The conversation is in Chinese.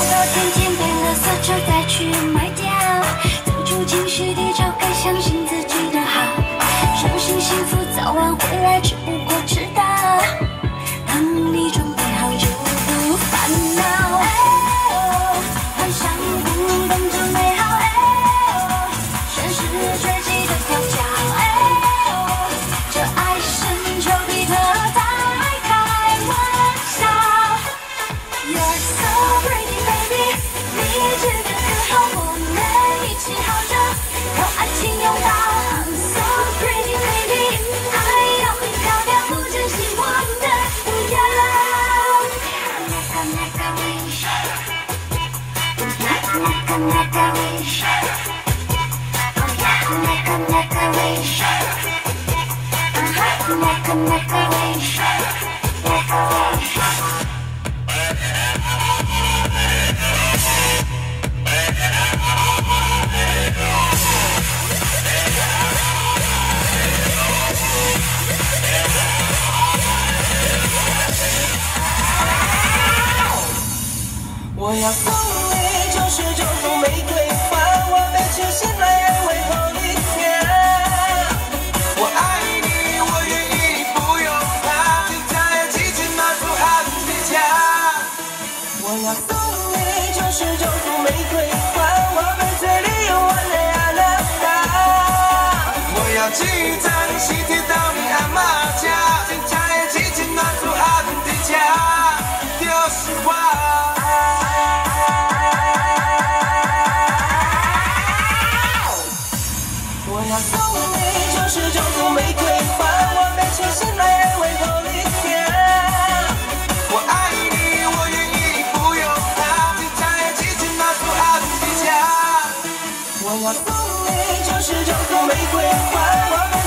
糟糕，天天被了圾车再去卖掉，走出情绪低潮，该相信自己的好，相信幸福早晚会。我要达。我要骑着你喜帖到你阿妈家，天才有激情拿出爱的家，就是我。我要送你九十九朵玫瑰花，我被痴心爱人为后你天。我爱你，我愿意，不用怕，天才有激情拿出爱的家。我要送你就是这朵玫瑰花。